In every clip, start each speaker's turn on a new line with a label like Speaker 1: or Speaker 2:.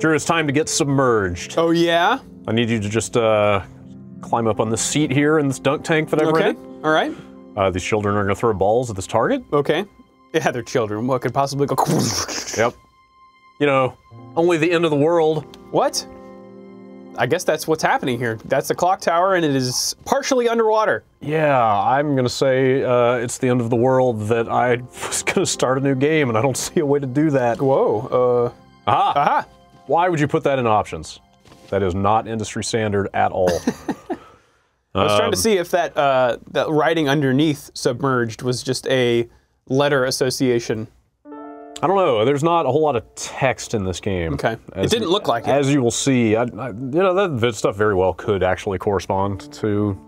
Speaker 1: Drew, it's time to get submerged.
Speaker 2: Oh yeah.
Speaker 1: I need you to just uh, climb up on the seat here in this dunk tank that I've
Speaker 2: Okay.
Speaker 1: rented.
Speaker 2: All right.
Speaker 1: Uh, these children are going to throw balls at this target.
Speaker 2: Okay. Yeah, they're children. What could possibly go?
Speaker 1: Yep. You know, only the end of the world.
Speaker 2: What? I guess that's what's happening here. That's the clock tower, and it is partially underwater.
Speaker 1: Yeah, I'm going to say uh, it's the end of the world that I was going to start a new game, and I don't see a way to do that.
Speaker 2: Whoa. Uh.
Speaker 1: Aha!
Speaker 2: Aha.
Speaker 1: Why would you put that in options? That is not industry standard at all.
Speaker 2: I was
Speaker 1: Um,
Speaker 2: trying to see if that uh, that writing underneath submerged was just a letter association.
Speaker 1: I don't know. There's not a whole lot of text in this game.
Speaker 2: Okay. It didn't look like it.
Speaker 1: As you will see, I, I, you know that, that stuff very well could actually correspond to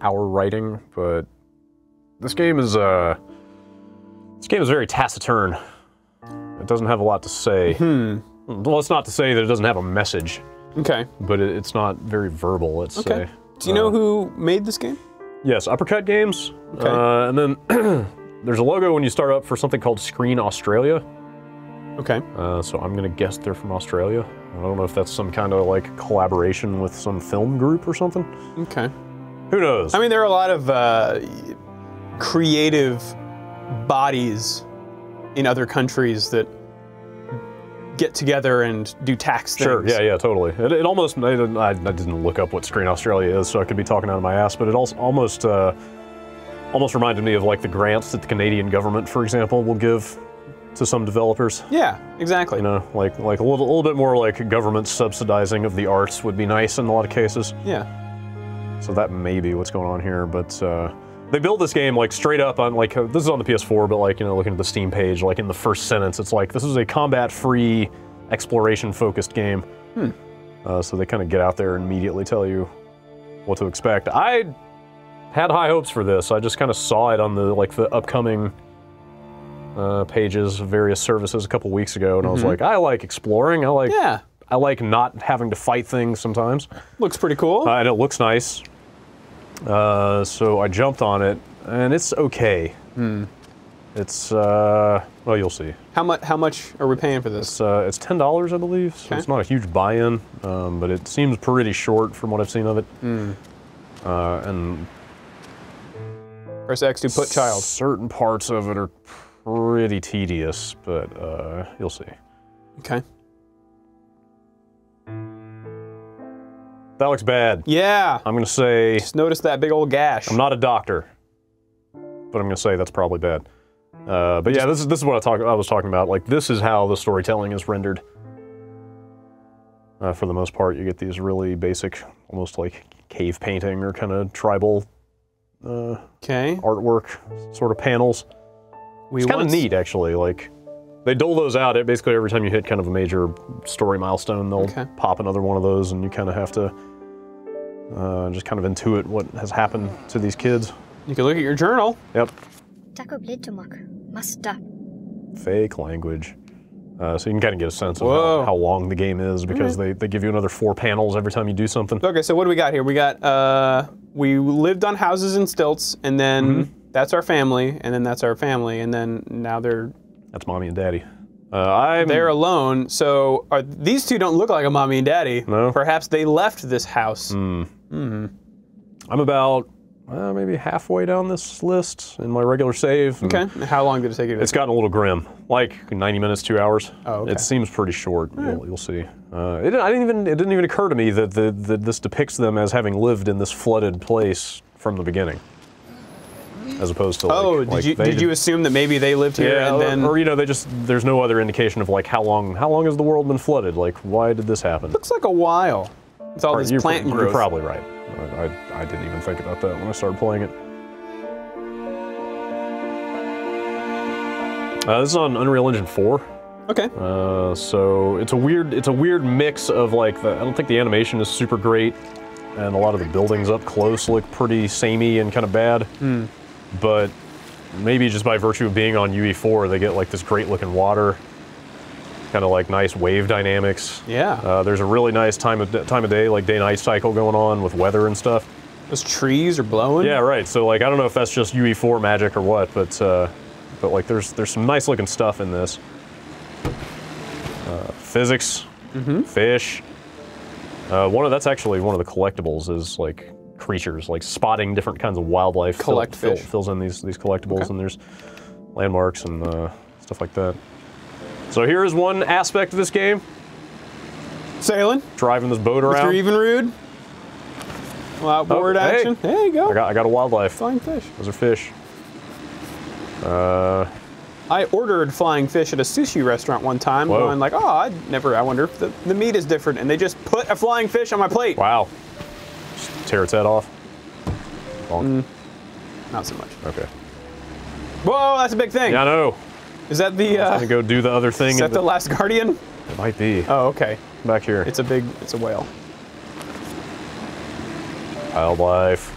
Speaker 1: our writing, but this game is uh, this game is very taciturn. It doesn't have a lot to say.
Speaker 2: Hmm.
Speaker 1: Well, it's not to say that it doesn't have a message,
Speaker 2: Okay.
Speaker 1: but it, it's not very verbal. Let's
Speaker 2: Okay.
Speaker 1: say.
Speaker 2: Do you know
Speaker 1: Uh,
Speaker 2: who made this game?
Speaker 1: Yes, Uppercut Games.
Speaker 2: Okay.
Speaker 1: Uh, and then there's a logo when you start up for something called Screen Australia.
Speaker 2: Okay.
Speaker 1: Uh, so I'm gonna guess they're from Australia. I don't know if that's some kind of like collaboration with some film group or something.
Speaker 2: Okay.
Speaker 1: Who knows?
Speaker 2: I mean, there are a lot of uh, creative bodies in other countries that get together and do tax things.
Speaker 1: sure. Yeah, yeah, totally. It, it almost. I, didn't- I, didn't look up what Screen Australia is, so I could be talking out of my ass. But it also almost uh, almost reminded me of like the grants that the Canadian government, for example, will give to some developers.
Speaker 2: Yeah, exactly.
Speaker 1: You know, like like a little, little bit more like government subsidizing of the arts would be nice in a lot of cases.
Speaker 2: Yeah.
Speaker 1: So that may be what's going on here, but uh, they build this game like straight up on like this is on the PS4, but like you know looking at the Steam page, like in the first sentence, it's like this is a combat-free, exploration-focused game. Uh, so they kind of get out there and immediately tell you what to expect. I had high hopes for this. I just kind of saw it on the like the upcoming uh, pages of various services a couple weeks ago, and I was like, I like exploring. I like
Speaker 2: Yeah.
Speaker 1: I like not having to fight things sometimes.
Speaker 2: Looks pretty cool.
Speaker 1: Uh, and it looks nice. Uh, so I jumped on it, and it's okay. It's uh, well, you'll see.
Speaker 2: how much? How much are we paying for this?
Speaker 1: It's uh, it's ten dollars, I believe. So
Speaker 2: Okay.
Speaker 1: it's not a huge buy-in, um, but it seems pretty short from what I've seen of it. Uh, and
Speaker 2: Press X to put child.
Speaker 1: Certain parts of it are pretty tedious, but uh, you'll see.
Speaker 2: Okay.
Speaker 1: That looks bad.
Speaker 2: Yeah.
Speaker 1: I'm gonna say
Speaker 2: Just notice that big old gash.
Speaker 1: I'm not a doctor, but I'm gonna say that's probably bad. Uh, but yeah, this is this is what I talk I was talking about. Like this is how the storytelling is rendered. Uh, for the most part, you get these really basic, almost like cave painting or kind of tribal uh,
Speaker 2: Okay.
Speaker 1: artwork sort of panels.
Speaker 2: We
Speaker 1: It's kind of neat, actually. Like they dole those out. It basically every time you hit kind of a major story milestone, they'll
Speaker 2: Okay.
Speaker 1: pop another one of those, and you kind of have to uh, just kind of intuit what has happened to these kids.
Speaker 2: You can look at your journal.
Speaker 1: Yep.
Speaker 3: Takobletumak. Masta.
Speaker 1: fake language. Uh, so you can kind of get a sense of how, how long the game is because they, they give you another four panels every time you do something.
Speaker 2: Okay, so what do we got here? We got uh, we lived on houses and stilts, and then
Speaker 1: Mm-hmm.
Speaker 2: that's our family, and then that's our family, and then now they're
Speaker 1: That's mommy and daddy. Uh, I'm
Speaker 2: they're alone. So are, these two don't look like a mommy and daddy.
Speaker 1: No.
Speaker 2: Perhaps they left this house.
Speaker 1: I'm about uh, maybe halfway down this list in my regular save.
Speaker 2: Okay. How long did it take you to?
Speaker 1: It's gotten a little grim, like 90 minutes, two hours.
Speaker 2: Oh, okay.
Speaker 1: It seems pretty short. You'll, you'll see. Uh, it, I didn't even. It didn't even occur to me that, the, that this depicts them as having lived in this flooded place from the beginning, as opposed to. Like,
Speaker 2: oh, did
Speaker 1: like
Speaker 2: you
Speaker 1: they
Speaker 2: did you assume that maybe they lived here
Speaker 1: Yeah,
Speaker 2: and then?
Speaker 1: or, or, you know, they just there's no other indication of like how long how long has the world been flooded? Like, why did this happen?
Speaker 2: looks like a while. It's all this
Speaker 1: you're,
Speaker 2: plant
Speaker 1: you're
Speaker 2: growth.
Speaker 1: probably right. I, I, I didn't even think about that when I started playing it. Uh, this is on Unreal Engine 4.
Speaker 2: Okay.
Speaker 1: Uh, so it's a weird it's a weird mix of like the I don't think the animation is super great, and a lot of the buildings up close look pretty samey and kind of bad. But maybe just by virtue of being on UE4, they get like this great looking water, kind of like nice wave dynamics.
Speaker 2: Yeah.
Speaker 1: Uh, there's a really nice time of time of day, like day night cycle going on with weather and stuff.
Speaker 2: Those trees are blowing.
Speaker 1: Yeah, right. So like I don't know if that's just UE4 magic or what, but uh, but like there's there's some nice looking stuff in this. Uh, physics fish. Uh, one of that's actually one of the collectibles is like creatures, like spotting different kinds of wildlife.
Speaker 2: Collect
Speaker 1: fill-
Speaker 2: fish.
Speaker 1: fills in these these collectibles,
Speaker 2: Okay.
Speaker 1: and there's landmarks and uh, stuff like that. So here is one aspect of this game:
Speaker 2: Sailing.
Speaker 1: driving this boat
Speaker 2: Mr.
Speaker 1: around.
Speaker 2: Evinrude. Well, outboard
Speaker 1: Oh, hey.
Speaker 2: action. There you go.
Speaker 1: I got I got a wildlife.
Speaker 2: Flying fish.
Speaker 1: Those are fish. Uh,
Speaker 2: I ordered flying fish at a sushi restaurant one time,
Speaker 1: Whoa.
Speaker 2: going like, oh, I never. I wonder if the, the meat is different, and they just put a flying fish on my plate.
Speaker 1: wow. Just tear its head off. Bonk.
Speaker 2: Not so much.
Speaker 1: Okay.
Speaker 2: Whoa, that's a big thing.
Speaker 1: Yeah, I know.
Speaker 2: Is that the?
Speaker 1: I'm
Speaker 2: Uh,
Speaker 1: gonna go do the other thing.
Speaker 2: is that the last guardian?
Speaker 1: It might be.
Speaker 2: Oh, okay.
Speaker 1: Back here.
Speaker 2: It's a big. It's a whale.
Speaker 1: Wildlife.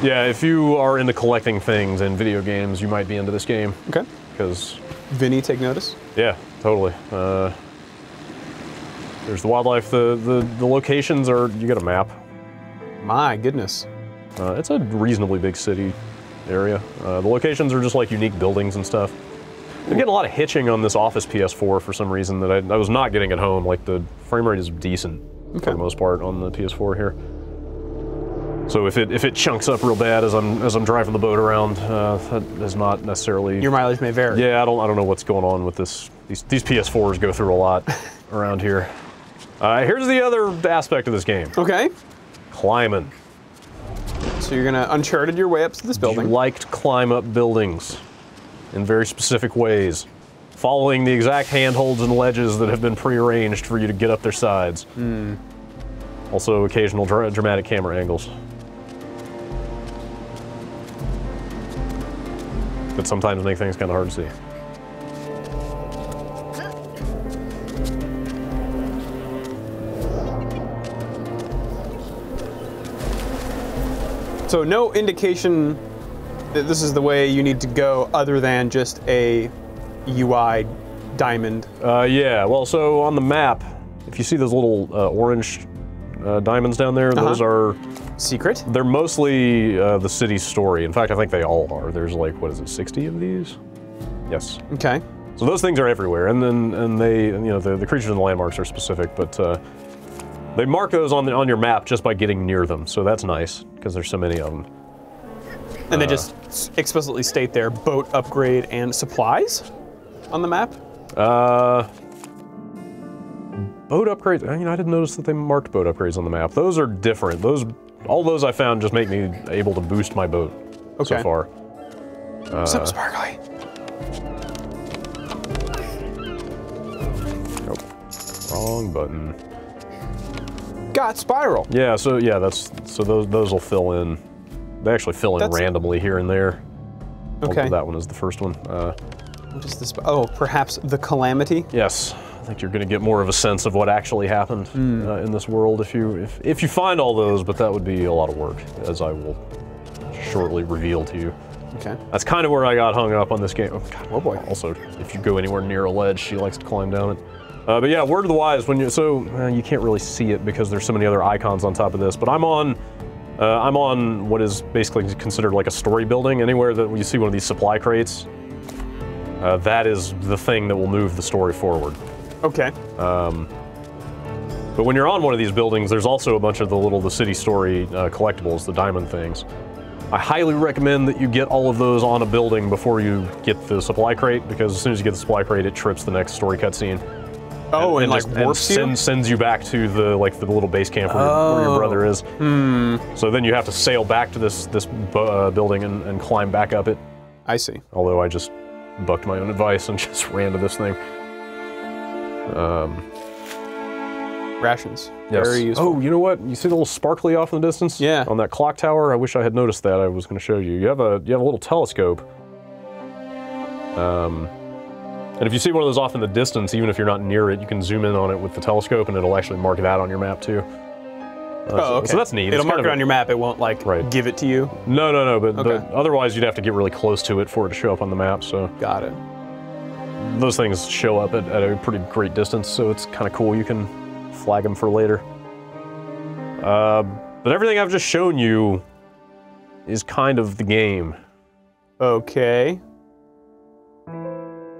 Speaker 1: Yeah, if you are into collecting things in video games, you might be into this game.
Speaker 2: Okay.
Speaker 1: Because,
Speaker 2: Vinny, take notice.
Speaker 1: yeah, totally. Uh, there's the wildlife. The, the, the locations are, you get a map.
Speaker 2: My goodness.
Speaker 1: Uh, it's a reasonably big city area. Uh, the locations are just like unique buildings and stuff. I'm getting a lot of hitching on this Office PS4 for some reason that I, I was not getting at home. Like the frame rate is decent for the most part on the PS4 here. So if it if it chunks up real bad as I'm as I'm driving the boat around, uh, that is not necessarily.
Speaker 2: Your mileage may vary.
Speaker 1: yeah, I don't I don't know what's going on with this. These these PS4s go through a lot around here. Uh, here's the other aspect of this game:
Speaker 2: Okay.
Speaker 1: climbing.
Speaker 2: So you're gonna uncharted your way up to this
Speaker 1: You
Speaker 2: building.
Speaker 1: like to climb up buildings in very specific ways, following the exact handholds and ledges that have been prearranged for you to get up their sides. Also, occasional dra- dramatic camera angles. That sometimes make things kind of hard to see.
Speaker 2: So no indication that this is the way you need to go, other than just a UI diamond.
Speaker 1: Uh, yeah, well, so on the map, if you see those little uh, orange uh, diamonds down there, those are
Speaker 2: Secret.
Speaker 1: They're mostly uh, the city's story. In fact, I think they all are. There's like what is it, 60 of these? Yes.
Speaker 2: Okay.
Speaker 1: So those things are everywhere, and then and they you know the, the creatures and the landmarks are specific, but uh, they mark those on the, on your map just by getting near them. So that's nice because there's so many of them.
Speaker 2: And they just explicitly state their boat upgrade and supplies on the map.
Speaker 1: Uh, boat upgrades. uh, You know, I didn't notice that they marked boat upgrades on the map. Those are different. Those all those I found just make me able to boost my boat so far. Uh,
Speaker 2: so sparkly.
Speaker 1: Nope. Wrong button.
Speaker 2: Got spiral.
Speaker 1: Yeah, so yeah, that's so those those will fill in. They actually fill in
Speaker 2: That's-
Speaker 1: randomly here and there.
Speaker 2: Okay.
Speaker 1: that one is the first one. Uh,
Speaker 2: What is this? Oh, perhaps the calamity.
Speaker 1: yes, I think you're going to get more of a sense of what actually happened
Speaker 2: Hmm.
Speaker 1: uh, in this world if you if, if you find all those, but that would be a lot of work, as I will shortly reveal to you.
Speaker 2: Okay.
Speaker 1: That's kind of where I got hung up on this game. Oh, God,
Speaker 2: Oh, boy.
Speaker 1: Also, if you go anywhere near a ledge, she likes to climb down it. Uh, but yeah, word of the wise. When you so uh, you can't really see it because there's so many other icons on top of this. But I'm on, uh, I'm on what is basically considered like a story building. Anywhere that you see one of these supply crates, uh, that is the thing that will move the story forward.
Speaker 2: Okay.
Speaker 1: But when you're on one of these buildings, there's also a bunch of the little the city story uh, collectibles, the diamond things. I highly recommend that you get all of those on a building before you get the supply crate, because as soon as you get the supply crate, it trips the next story cutscene.
Speaker 2: Oh, and, like
Speaker 1: just-
Speaker 2: warps you.
Speaker 1: send- sends you back to the like the little base camp where, your, where your
Speaker 2: Oh.
Speaker 1: brother is. So then you have to sail back to this this uh, building and, and climb back up it.
Speaker 2: I see.
Speaker 1: Although I just bucked my own advice and just ran to this thing.
Speaker 2: Rations.
Speaker 1: Yes.
Speaker 2: Very useful.
Speaker 1: Oh, you know what? You see the little sparkly off in the distance?
Speaker 2: Yeah.
Speaker 1: On that clock tower. I wish I had noticed that. I was going to show you. You have a you have a little telescope. Um, and if you see one of those off in the distance, even if you're not near it, you can zoom in on it with the telescope, and it'll actually mark that on your map too. Uh, so,
Speaker 2: Oh, okay.
Speaker 1: so that's neat.
Speaker 2: It'll
Speaker 1: It's
Speaker 2: mark it on your map. It won't like
Speaker 1: Right.
Speaker 2: give it to you.
Speaker 1: No, no, no. But,
Speaker 2: Okay.
Speaker 1: but otherwise, you'd have to get really close to it for it to show up on the map. So
Speaker 2: Got it.
Speaker 1: those things show up at, at a pretty great distance, so it's kind of cool. You can flag them for later. Uh, but everything I've just shown you is kind of the game,
Speaker 2: Okay.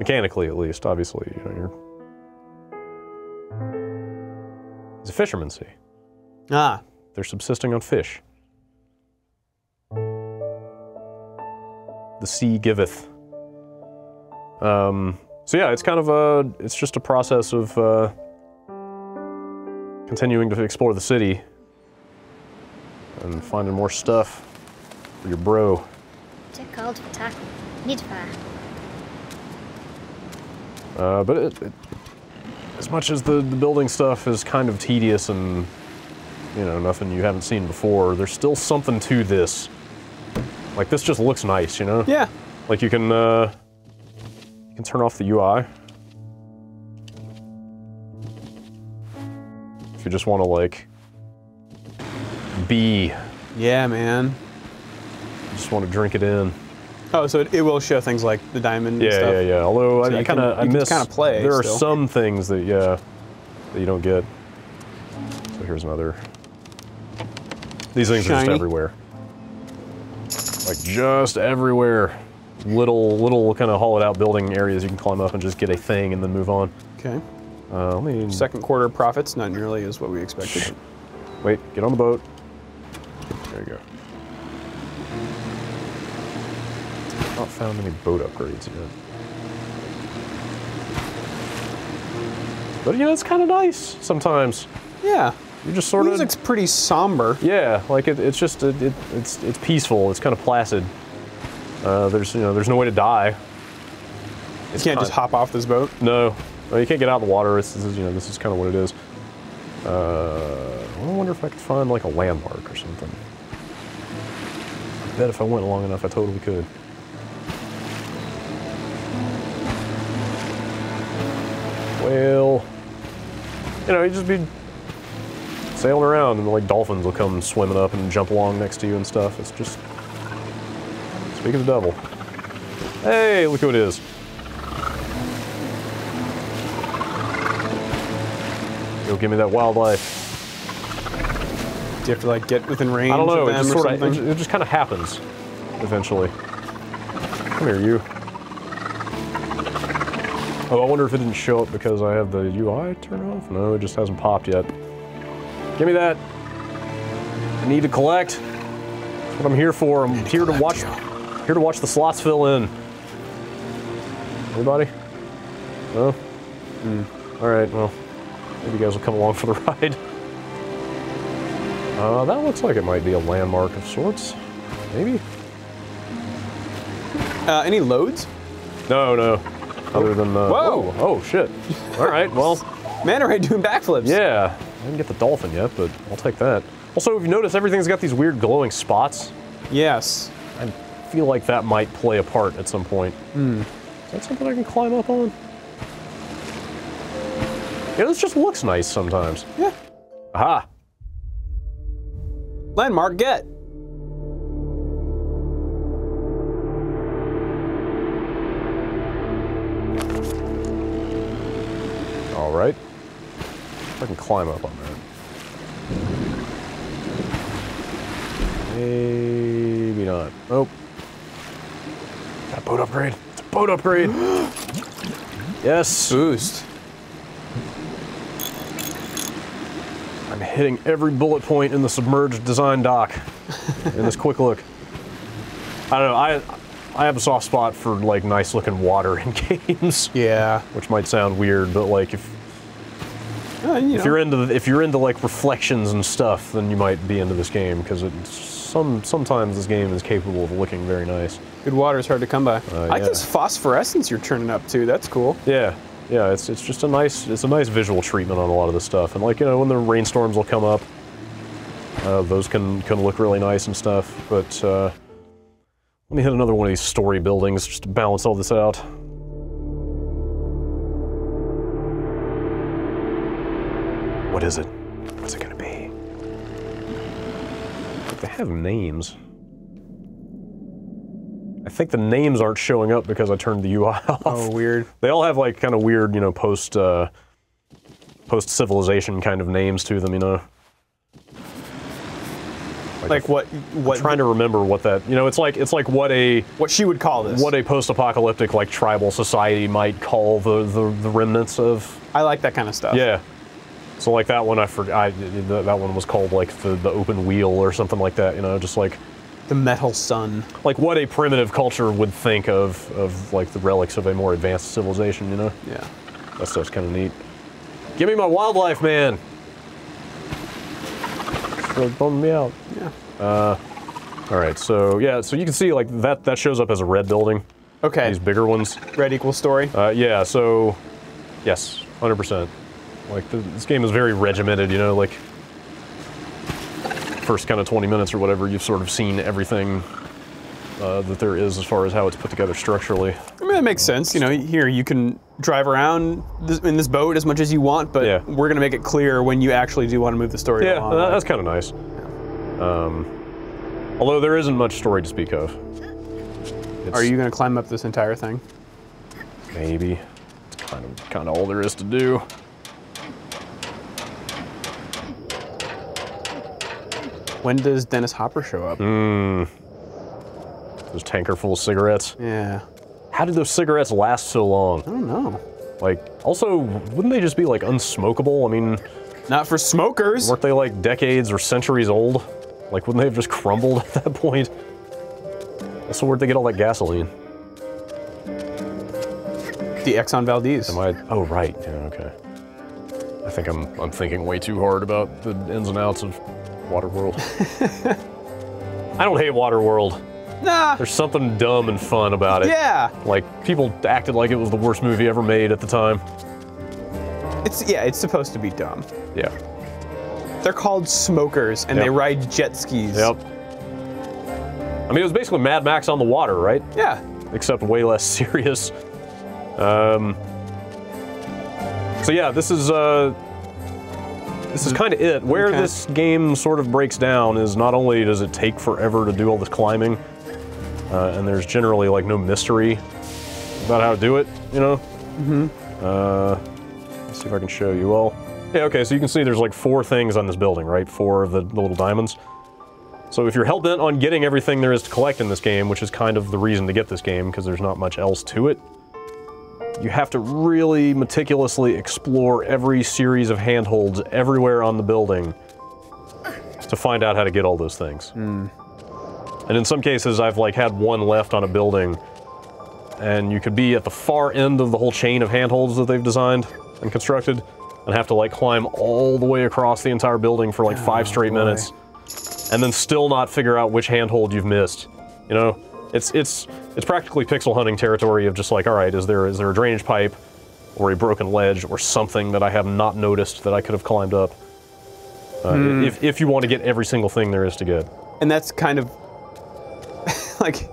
Speaker 1: Mechanically at least. Obviously, you know, you're a fisherman sea.
Speaker 2: Ah,
Speaker 1: They're subsisting on fish. The sea giveth. Um, so yeah, it's kind of a, it's just a process of uh, continuing to explore the city and finding more stuff for your bro.
Speaker 3: Det called Tak. Nidva.
Speaker 1: Uh, but it, it, as much as the, the building stuff is kind of tedious and you know nothing you haven't seen before, there's still something to this. Like this just looks nice, you know.
Speaker 2: yeah.
Speaker 1: Like you can uh, you can turn off the UI if you just want to like be,
Speaker 2: Yeah, man.
Speaker 1: just want to drink it in.
Speaker 2: Oh, so it, it will show things like the diamond and
Speaker 1: Yeah,
Speaker 2: stuff.
Speaker 1: yeah, yeah. Although
Speaker 2: So
Speaker 1: I, kind of I miss.
Speaker 2: kinda play
Speaker 1: There are
Speaker 2: still.
Speaker 1: some things that yeah that you don't get. So here's another. These things are just everywhere. Like just everywhere. Little little kind of hollowed out building areas you can climb up and just get a thing and then move on.
Speaker 2: Okay.
Speaker 1: Uh, let me
Speaker 2: Second quarter profits, not nearly as what we expected.
Speaker 1: wait. Get on the boat. There you go. Not found any boat upgrades yet. But you know, it's kind of nice sometimes.
Speaker 2: Yeah.
Speaker 1: You're just sort of
Speaker 2: Music's pretty somber.
Speaker 1: yeah, like it, it's just it, it, it's it's peaceful. It's kind of placid. Uh, there's you know there's no way to die.
Speaker 2: You can't just hop off this boat.
Speaker 1: No, no, you can't get out in the water. It's, this is you know this is kind of what it is. Uh, I wonder if I could find like a landmark or something. I bet if I went long enough, I totally could. Well, you know, you just be sailing around and like dolphins will come swimming up and jump along next to you and stuff. It's just speak of the devil. Hey, look who it is. Yo, give me that wildlife.
Speaker 2: Do you have to like get within range
Speaker 1: I don't know.
Speaker 2: of
Speaker 1: It just sort of it just kind of happens eventually. Come here, you. Oh, I wonder if it didn't show up because I have the UI turned off. No, it just hasn't popped yet. Give me that. I need to collect. That's what I'm here for. I'm here to watch. Here to watch the slots fill in. Anybody? No. All right. Well, maybe you guys will come along for the ride. Uh, that looks like it might be a landmark of sorts. Maybe?
Speaker 2: Uh, any loads?
Speaker 1: No, no. Other than uh,
Speaker 2: Whoa.
Speaker 1: Oh shit! All right. Well,
Speaker 2: Man, ray doing backflips.
Speaker 1: yeah. I didn't get the dolphin yet, but I'll take that. Also, if you notice, everything's got these weird glowing spots.
Speaker 2: Yes.
Speaker 1: I feel like that might play a part at some point.
Speaker 2: Hmm.
Speaker 1: Is that something I can climb up on? Yeah, this just looks nice sometimes.
Speaker 2: Yeah.
Speaker 1: Aha!
Speaker 2: Landmark get.
Speaker 1: I can climb up on that. Maybe not. Oh. Got a boat upgrade. It's a boat upgrade. yes.
Speaker 2: Boost.
Speaker 1: I'm hitting every bullet point in the submerged design doc in this quick look. I don't know. I I have a soft spot for like nice looking water in games,
Speaker 2: Yeah.
Speaker 1: which might sound weird, but like if
Speaker 2: Uh, you
Speaker 1: if
Speaker 2: know,
Speaker 1: you're into the, if you're into like reflections and stuff, then you might be into this game because some sometimes this game is capable of looking very nice.
Speaker 2: good water is hard to come by. I like
Speaker 1: yeah.
Speaker 2: this phosphorescence you're turning up too. That's cool.
Speaker 1: Yeah, yeah, it's it's just a nice it's a nice visual treatment on a lot of this stuff, and like you know when the rainstorms will come up, uh, those can can look really nice and stuff. But uh, let me hit another one of these story buildings just to balance all this out. What is it? What's it gonna be? They have names. I think the names aren't showing up because I turned the UI off.
Speaker 2: Oh, weird.
Speaker 1: They all have like kind of weird, you know, post uh, post civilization kind of names to them, you know.
Speaker 2: Like what? What?
Speaker 1: trying to remember what that, you know, it's like it's like what a
Speaker 2: what she would call this?
Speaker 1: what a post-apocalyptic like tribal society might call the the, the remnants of.
Speaker 2: I like that kind of stuff.
Speaker 1: Yeah. So like that one, I forgot. That one was called like the the open wheel or something like that. You know, just like
Speaker 2: The metal sun.
Speaker 1: like what a primitive culture would think of of like the relics of a more advanced civilization. You know,
Speaker 2: Yeah.
Speaker 1: that stuff's kind of neat. Give me my wildlife, man. It's really bumming me out.
Speaker 2: Yeah.
Speaker 1: Uh, All right, so yeah, so you can see like that that shows up as a red building.
Speaker 2: Okay.
Speaker 1: These bigger ones.
Speaker 2: Red equals story.
Speaker 1: Uh, yeah, so yes, hundred percent. Like the, this game is very regimented, you know. Like first kind of twenty minutes or whatever, you've sort of seen everything uh, that there is as far as how it's put together structurally.
Speaker 2: I mean, that makes sense. You know, here you can drive around this, in this boat as much as you want, but
Speaker 1: Yeah.
Speaker 2: we're going to make it clear when you actually do want to move the story
Speaker 1: Yeah,
Speaker 2: along. Like,
Speaker 1: that's kind of nice. Um, although there isn't much story to speak of. It's
Speaker 2: Are you going to climb up this entire thing?
Speaker 1: maybe? It's kind of kind of all there is to do.
Speaker 2: When does Dennis Hopper show up?
Speaker 1: Mmm. Those a tanker full of cigarettes.
Speaker 2: Yeah.
Speaker 1: How did those cigarettes last so long?
Speaker 2: I don't know.
Speaker 1: Like, also, wouldn't they just be like unsmokable? I mean,
Speaker 2: Not for smokers.
Speaker 1: weren't they like decades or centuries old? Like, wouldn't they have just crumbled at that point? Also, where'd they get all that gasoline?
Speaker 2: The Exxon Valdez.
Speaker 1: Am I? Oh, right. Yeah, okay. I think I'm I'm thinking way too hard about the ins and outs of Waterworld. I don't hate Waterworld.
Speaker 2: Nah.
Speaker 1: There's something dumb and fun about it.
Speaker 2: Yeah.
Speaker 1: Like people acted like it was the worst movie ever made at the time.
Speaker 2: It's yeah. It's supposed to be dumb.
Speaker 1: Yeah.
Speaker 2: They're called smokers, and they ride jet skis.
Speaker 1: Yep. I mean, it was basically Mad Max on the water, right?
Speaker 2: Yeah.
Speaker 1: Except way less serious. Um. So yeah, this is uh. This is kind of it. Where
Speaker 2: Okay.
Speaker 1: this game sort of breaks down is not only does it take forever to do all this climbing, uh, and there's generally like no mystery about how to do it, you know. Mm-hmm. Uh, let's see if I can show you. Well, yeah, okay. So you can see there's like four things on this building, right? Four of the, the little diamonds. So if you're hell bent on getting everything there is to collect in this game, which is kind of the reason to get this game because there's not much else to it, you have to really meticulously explore every series of handholds everywhere on the building to find out how to get all those things. Hmm. And in some cases, I've like had one left on a building, and you could be at the far end of the whole chain of handholds that they've designed and constructed, and have to like climb all the way across the entire building for like five oh, straight
Speaker 2: boy.
Speaker 1: minutes, and then still not figure out which handhold you've missed. You know, it's it's it's practically pixel hunting territory of just like, all right, is there is there a drainage pipe, or a broken ledge, or something that I have not noticed that I could have climbed up? Uh, If if you want to get every single thing there is to get.
Speaker 2: And that's kind of like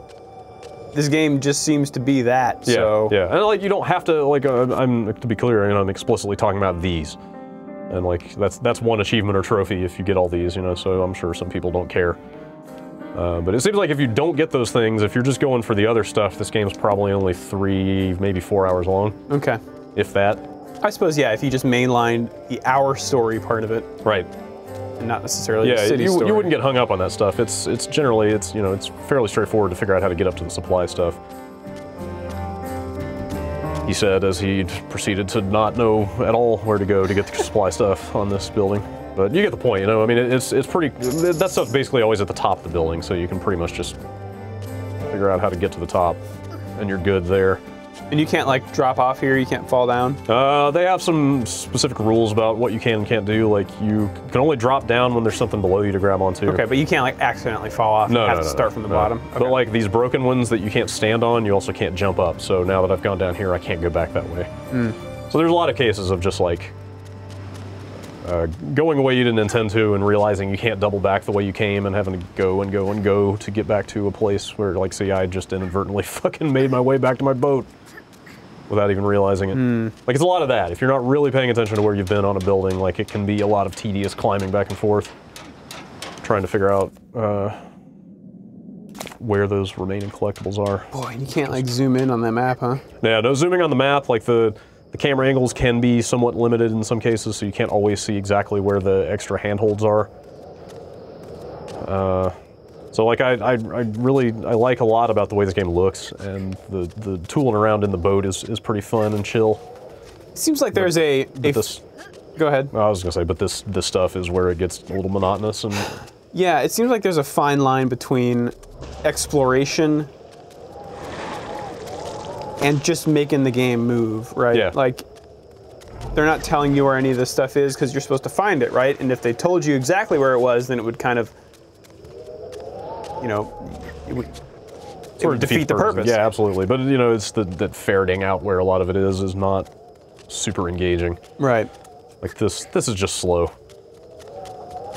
Speaker 2: this game just seems to be that.
Speaker 1: Yeah,
Speaker 2: so
Speaker 1: yeah, and like you don't have to like. Uh, I'm to be clear, you know, I'm explicitly talking about these, and like that's that's one achievement or trophy if you get all these, you know. So I'm sure some people don't care. Uh, but it seems like if you don't get those things, if you're just going for the other stuff, this game's probably only three, maybe four hours long,
Speaker 2: Okay.
Speaker 1: if that.
Speaker 2: I suppose yeah. If you just mainlined the hour story part of it,
Speaker 1: Right.
Speaker 2: and not necessarily the
Speaker 1: Yeah,
Speaker 2: city
Speaker 1: you,
Speaker 2: story.
Speaker 1: you wouldn't get hung up on that stuff. It's it's generally it's you know it's fairly straightforward to figure out how to get up to the supply stuff. He said as he proceeded to not know at all where to go to get the supply stuff on this building. But you get the point, you know. I mean, it's it's pretty. That stuff's basically always at the top of the building, so you can pretty much just figure out how to get to the top, and you're good there.
Speaker 2: And you can't like drop off here. You can't fall down.
Speaker 1: Uh, they have some specific rules about what you can and can't do. Like you can only drop down when there's something below you to grab onto.
Speaker 2: Okay, but you can't like accidentally fall off.
Speaker 1: No,
Speaker 2: you have
Speaker 1: no,
Speaker 2: to
Speaker 1: no,
Speaker 2: start
Speaker 1: no,
Speaker 2: from the bottom.
Speaker 1: But
Speaker 2: Okay.
Speaker 1: like these broken ones that you can't stand on, you also can't jump up. So now that I've gone down here, I can't go back that way.
Speaker 2: Hmm.
Speaker 1: So there's a lot of cases of just like uh, going away you didn't intend to, and realizing you can't double back the way you came, and having to go and go and go to get back to a place where, like, see, I just inadvertently fucking made my way back to my boat without even realizing it.
Speaker 2: Hmm.
Speaker 1: Like it's a lot of that. If you're not really paying attention to where you've been on a building, like it can be a lot of tedious climbing back and forth, trying to figure out. Uh, where those remaining collectibles are.
Speaker 2: boy, you can't like zoom in on that map, huh?
Speaker 1: Yeah, no zooming on the map, like the the camera angles can be somewhat limited in some cases, so you can't always see exactly where the extra handholds are. Uh, so like I, I, I really I like a lot about the way this game looks, and the the tooling around in the boat is, is pretty fun and chill.
Speaker 2: Seems like there's a, a
Speaker 1: But this,
Speaker 2: Go ahead.
Speaker 1: I was gonna say, but this this stuff is where it gets a little monotonous and
Speaker 2: Yeah, it seems like there's a fine line between exploration and just making the game move, right?
Speaker 1: Yeah.
Speaker 2: Like, they're not telling you where any of this stuff is because you're supposed to find it, right? And if they told you exactly where it was, then it would kind of, you know, it would, it would defeat the purpose.
Speaker 1: Yeah, absolutely. But you know, it's the that ferreting out where a lot of it is is not super engaging.
Speaker 2: Right.
Speaker 1: Like this, this is just slow.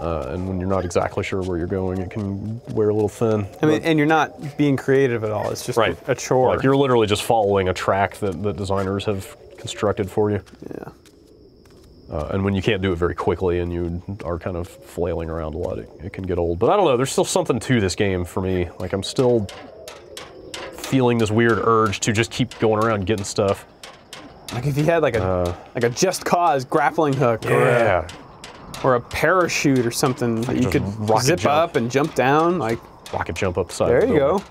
Speaker 1: Uh, and when you're not exactly sure where you're going, it can wear a little thin.
Speaker 2: I mean, and you're not being creative at all. It's just
Speaker 1: Right.
Speaker 2: a chore.
Speaker 1: Like you're literally just following a track that, that designers have constructed for you.
Speaker 2: yeah.
Speaker 1: Uh, and when you can't do it very quickly and you are kind of flailing around a lot, it, it can get old. But I don't know, there's still something to this game for me. Like I'm still feeling this weird urge to just keep going around getting stuff.
Speaker 2: Like if you had like a
Speaker 1: Uh,
Speaker 2: like a just cause grappling hook or, a,
Speaker 1: Yeah.
Speaker 2: Or a parachute or something that you could zip
Speaker 1: jump.
Speaker 2: up and jump down, like
Speaker 1: Rocket jump up the side.
Speaker 2: there you go.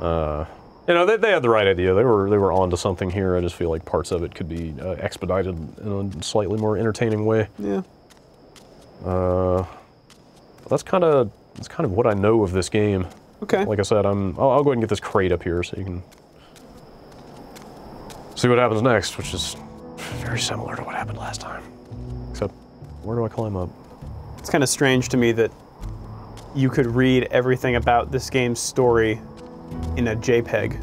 Speaker 1: Uh, you know, they, they had the right idea. They were they were onto something here. I just feel like parts of it could be uh, expedited in a slightly more entertaining way.
Speaker 2: Yeah.
Speaker 1: Uh, that's kind of that's kind of what I know of this game.
Speaker 2: Okay.
Speaker 1: Like I said, I'm I'll, I'll go ahead and get this crate up here so you can see what happens next, which is very similar to what happened last time. Except, where do I climb up?
Speaker 2: It's kind of strange to me that you could read everything about this game's story in a JPEG.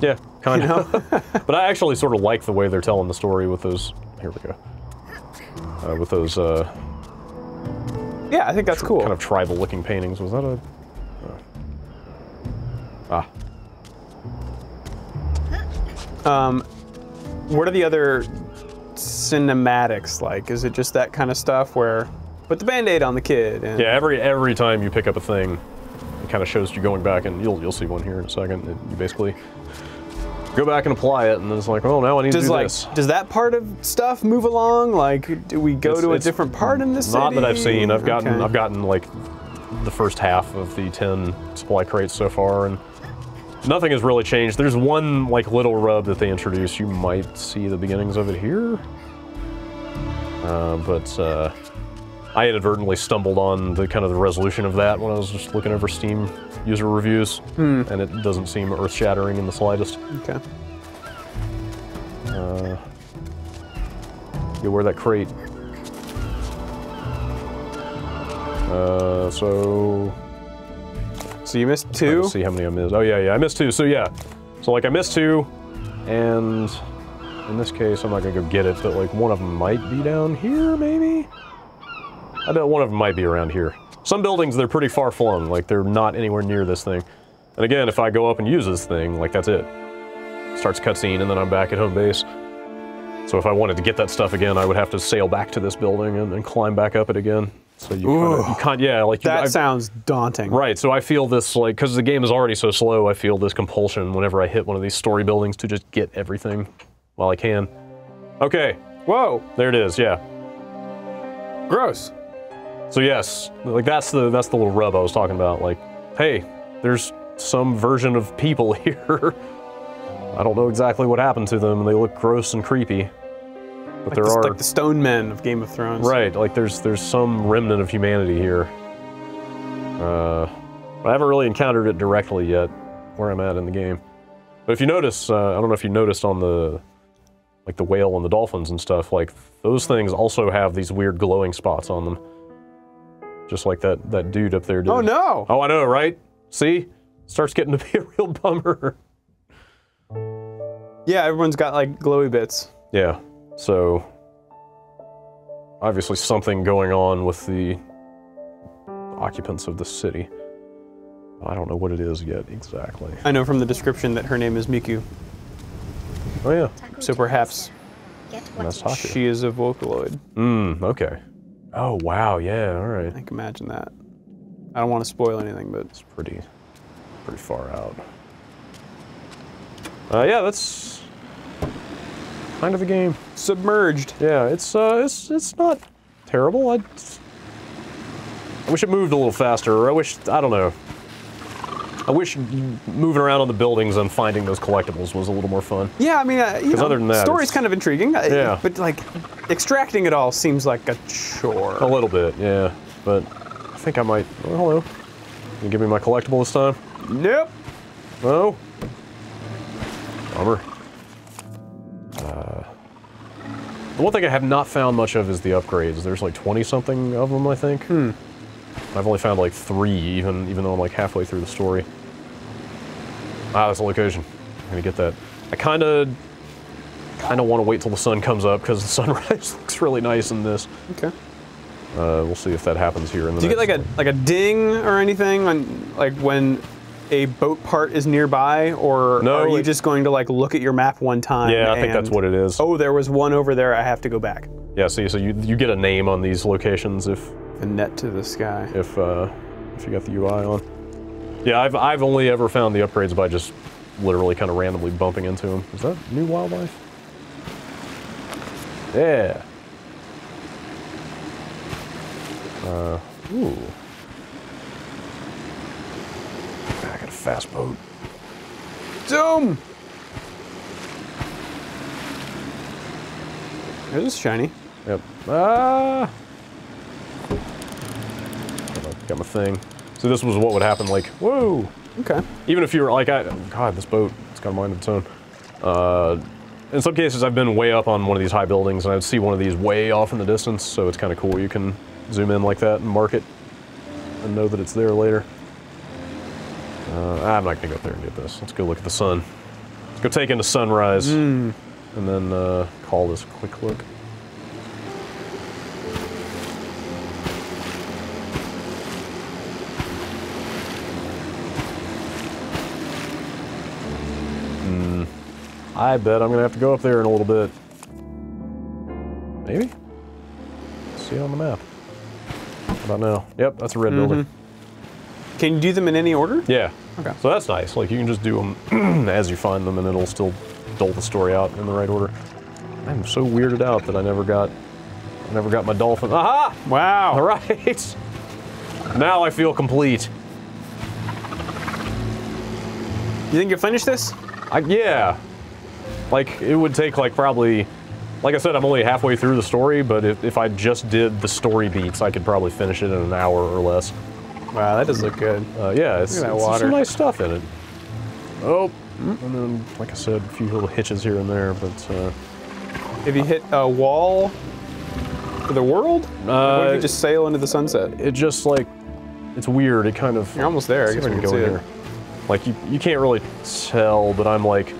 Speaker 1: Yeah, kind of. but I actually sort of like the way they're telling the story with those. Here we go. Uh, with those uh,
Speaker 2: Yeah, I think that's cool.
Speaker 1: kind of tribal-looking paintings. Was that a? Uh, ah,
Speaker 2: Um, what are the other cinematics like? Is it just that kind of stuff where put the band-aid on the kid and
Speaker 1: yeah. Every every time you pick up a thing, it kind of shows you going back, and you'll you'll see one here in a second. You basically go back and apply it, and then it's like, oh, now I need
Speaker 2: does
Speaker 1: to do
Speaker 2: like
Speaker 1: this.
Speaker 2: does that part of stuff move along? Like, do we go
Speaker 1: It's-
Speaker 2: to a different part in this?
Speaker 1: Not that I've seen. I've gotten
Speaker 2: Okay.
Speaker 1: I've gotten like the first half of the ten supply crates so far, and nothing has really changed. There's one like little rub that they introduced. You might see the beginnings of it here, uh, but uh, I inadvertently stumbled on the kind of the resolution of that when I was just looking over Steam user reviews,
Speaker 2: Hmm.
Speaker 1: and it doesn't seem earth-shattering in the slightest.
Speaker 2: Okay.
Speaker 1: Uh, you wear that crate. Uh, so
Speaker 2: So you missed two.
Speaker 1: see how many I missed. Oh yeah, yeah, I missed two. So yeah, so like I missed two, and in this case I'm not gonna go get it, but like one of them might be down here, maybe. I bet one of them might be around here. Some buildings they're pretty far flung, like they're not anywhere near this thing. And again, if I go up and use this thing, like that's it. Starts cutscene, and then I'm back at home base. So if I wanted to get that stuff again, I would have to sail back to this building and, and climb back up it again. So you kind of, you can't, yeah, like you,
Speaker 2: That
Speaker 1: I've-
Speaker 2: sounds daunting.
Speaker 1: Right, so I feel this like because the game is already so slow. I feel this compulsion whenever I hit one of these story buildings to just get everything while I can. Okay,
Speaker 2: Whoa.
Speaker 1: there it is. Yeah.
Speaker 2: Gross.
Speaker 1: So yes, like that's the that's the little rub I was talking about. Like, hey, there's some version of people here. I don't know exactly what happened to them, and they look gross and creepy. But
Speaker 2: Like
Speaker 1: there
Speaker 2: the,
Speaker 1: are
Speaker 2: like the stone men of Game of Thrones.
Speaker 1: Right, like there's there's some remnant of humanity here. Uh, I haven't really encountered it directly yet, where I'm at in the game. But if you notice, uh, I don't know if you noticed on the like the whale and the dolphins and stuff, like those things also have these weird glowing spots on them. Just like that that dude up there did.
Speaker 2: Oh no.
Speaker 1: Oh, I know, right? See? Starts getting to be a real bummer.
Speaker 2: Yeah, everyone's got like glowy bits.
Speaker 1: Yeah. So obviously something going on with the occupants of the city. I don't know what it is yet exactly.
Speaker 2: I know from the description that her name is Miku,
Speaker 1: Oh yeah.
Speaker 2: So perhaps
Speaker 3: Get what
Speaker 1: That's
Speaker 3: you
Speaker 2: she is a Vocaloid.
Speaker 1: Hmm, okay. Oh wow, yeah, all right.
Speaker 2: I can imagine that. I don't want to spoil anything, but
Speaker 1: It's pretty pretty far out. Uh yeah, that's kind of the game.
Speaker 2: submerged.
Speaker 1: Yeah, it's uh it's it's not terrible. I I wish it moved a little faster, or I wish I don't know. I wish moving around on the buildings and finding those collectibles was a little more fun.
Speaker 2: Yeah, I mean, uh, you know,
Speaker 1: other than that,
Speaker 2: story's kind of intriguing. uh,
Speaker 1: Yeah.
Speaker 2: But like, extracting it all seems like a chore.
Speaker 1: A little bit, yeah. But I think I might. Oh, hello. You give me my collectible this time?
Speaker 2: Nope.
Speaker 1: No. Bummer. Uh, the one thing I have not found much of is the upgrades. There's like 20 something of them, I think.
Speaker 2: Hmm.
Speaker 1: I've only found like three, even even though I'm like halfway through the story. Ah, that's a location. I'm gonna get that. I kind of kind of want to wait till the sun comes up because the sunrise looks really nice in this.
Speaker 2: Okay.
Speaker 1: Uh, we'll see if that happens here in the.
Speaker 2: Do you get like a like a ding or anything on like when a boat part is nearby, or
Speaker 1: No,
Speaker 2: are you
Speaker 1: it-
Speaker 2: just going to like look at your map one time?
Speaker 1: Yeah, I think that's what it is.
Speaker 2: Oh, there was one over there. I have to go back.
Speaker 1: Yeah, see, so you you get a name on these locations if
Speaker 2: The net to the sky.
Speaker 1: if uh, if you got the UI on. Yeah, I've I've only ever found the upgrades by just literally kind of randomly bumping into them. Is that new wildlife? Yeah. Uh, ooh. I got a fast boat.
Speaker 2: Zoom. It is shiny.
Speaker 1: Yep. Ah. Got my thing. So this was what would happen. Like, whoa.
Speaker 2: Okay.
Speaker 1: Even if you were like, I, God, this boat, it's got a mind of its own. Uh, in some cases, I've been way up on one of these high buildings, and I'd see one of these way off in the distance. So it's kind of cool. You can zoom in like that and mark it, and know that it's there later. Uh, I'm not gonna go up there and get this. Let's go look at the sun. Let's go take in the sunrise, and then uh, call this a quick look. I bet I'm gonna have to go up there in a little bit. Maybe? See on the map. How about now? Yep, that's a red building. Mm-hmm.
Speaker 2: Can you do them in any order?
Speaker 1: Yeah.
Speaker 2: Okay.
Speaker 1: So that's nice. Like you can just do them as you find them, and it'll still dole the story out in the right order. I'm so weirded out that I never got, I never got my dolphin. Aha!
Speaker 2: Wow.
Speaker 1: All right. Now I feel complete.
Speaker 2: You think you'll finish this?
Speaker 1: I, yeah. Like, it would take, like, probably... Like I said, I'm only halfway through the story, but if, if I just did the story beats, I could probably finish it in an hour or less.
Speaker 2: Wow, that does look good.
Speaker 1: Uh, yeah, it's,
Speaker 2: Look at that
Speaker 1: it's
Speaker 2: water.
Speaker 1: some nice stuff in it. Oh, and then, like I said, a few little hitches here and there, but... Uh,
Speaker 2: If you hit a wall for the world,
Speaker 1: Uh,
Speaker 2: what if you just sail into the sunset?
Speaker 1: it just, like... It's weird. It kind of...
Speaker 2: You're almost there. I guess we
Speaker 1: can go
Speaker 2: see
Speaker 1: in
Speaker 2: it.
Speaker 1: here. Like you, you can't really tell, but I'm like,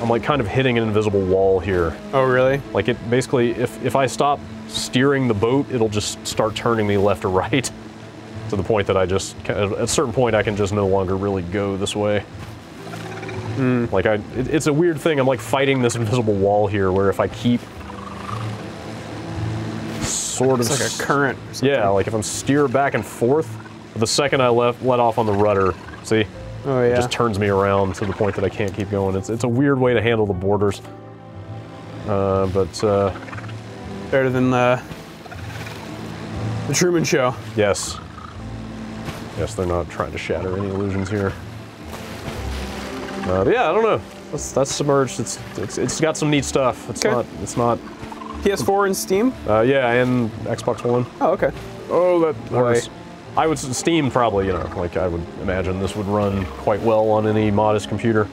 Speaker 1: I'm like kind of hitting an invisible wall here.
Speaker 2: Oh, really?
Speaker 1: Like it basically, if if I stop steering the boat, it'll just start turning me left or right, to the point that I just at a certain point I can just no longer really go this way.
Speaker 2: Hmm.
Speaker 1: Like I, it, it's a weird thing. I'm like fighting this invisible wall here, where if I keep sort of
Speaker 2: like a current.
Speaker 1: Yeah, like if I'm steer back and forth, the second I left let off on the rudder, see,
Speaker 2: Oh,
Speaker 1: it
Speaker 2: yeah.
Speaker 1: just turns me around to the point that I can't keep going. It's it's a weird way to handle the borders. Uh, but uh,
Speaker 2: Better than the, the Truman Show.
Speaker 1: yes, yes, they're not trying to shatter any illusions here. Uh, but yeah, I don't know. That's, that's submerged. It's, it's it's got some neat stuff. It's
Speaker 2: Okay.
Speaker 1: not it's not.
Speaker 2: PS4 and Steam?
Speaker 1: Uh, yeah, and Xbox One.
Speaker 2: Oh, okay.
Speaker 1: Oh, that
Speaker 2: Boy.
Speaker 1: I would Steam probably, you know, like I would imagine this would run quite well on any modest computer.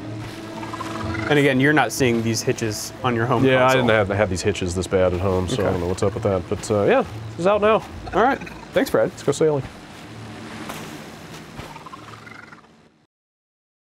Speaker 2: And again, you're not seeing these hitches on your home
Speaker 1: Yeah, I didn't have, have these hitches this bad at home, so I don't know what's up with that. But uh, yeah, it's out now.
Speaker 2: All right. Thanks, Brad.
Speaker 1: Let's go sailing.